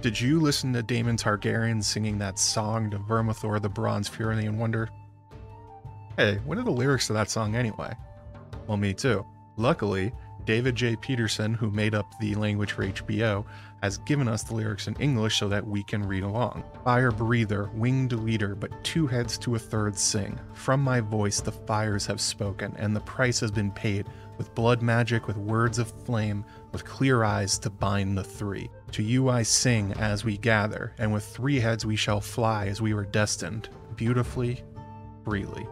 Did you listen to Daemon Targaryen singing that song to Vermithor the Bronze Fury and wonder, hey, what are the lyrics to that song anyway? Well, me too. Luckily, David J. Peterson, who made up the language for HBO, has given us the lyrics in English so that we can read along. Fire breather, winged leader, but two heads to a third sing. From my voice the fires have spoken, and the price has been paid, with blood magic, with words of flame, with clear eyes to bind the three. To you I sing as we gather, and with three heads we shall fly as we were destined, beautifully, freely.